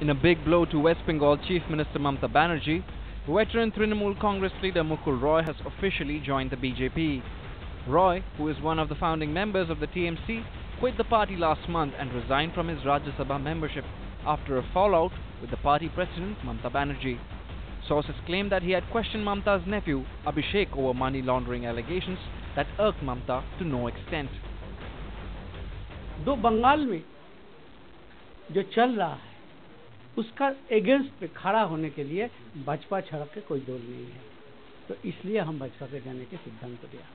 In a big blow to West Bengal Chief Minister Mamata Banerjee, veteran Trinamool Congress leader Mukul Roy has officially joined the BJP. Roy, who is one of the founding members of the TMC, quit the party last month and resigned from his Rajya Sabha membership after a fallout with the party president Mamata Banerjee. Sources claim that he had questioned Mamata's nephew Abhishek over money laundering allegations that irked Mamata to no extent. दो बंगाल में जो चल रहा है उसका against पे खड़ा होने के लिए भाजपा छड़क के कोई दौर नहीं है। तो इसलिए हम भाजपा के जाने के सिद्धांत दिया।